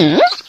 Hmm?